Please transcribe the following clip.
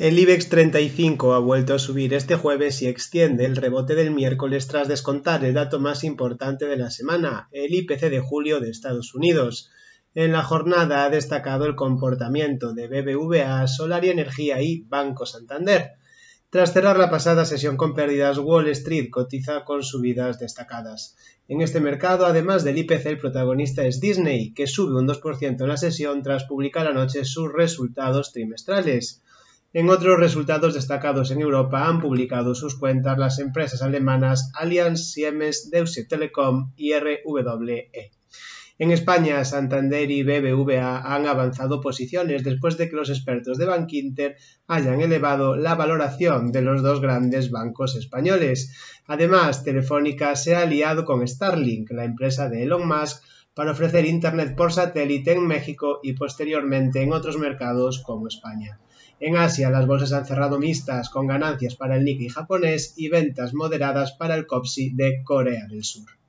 El IBEX 35 ha vuelto a subir este jueves y extiende el rebote del miércoles tras descontar el dato más importante de la semana, el IPC de julio de Estados Unidos. En la jornada ha destacado el comportamiento de BBVA, Solar y Energía y Banco Santander. Tras cerrar la pasada sesión con pérdidas, Wall Street cotiza con subidas destacadas. En este mercado, además del IPC, el protagonista es Disney, que sube un 2% en la sesión tras publicar anoche sus resultados trimestrales. En otros resultados destacados en Europa han publicado sus cuentas las empresas alemanas Allianz, Siemens, Deutsche Telekom y RWE. En España, Santander y BBVA han avanzado posiciones después de que los expertos de Bankinter hayan elevado la valoración de los dos grandes bancos españoles. Además, Telefónica se ha aliado con Starlink, la empresa de Elon Musk, para ofrecer Internet por satélite en México y posteriormente en otros mercados como España. En Asia, las bolsas han cerrado mixtas con ganancias para el Nikkei japonés y ventas moderadas para el Kopsi de Corea del Sur.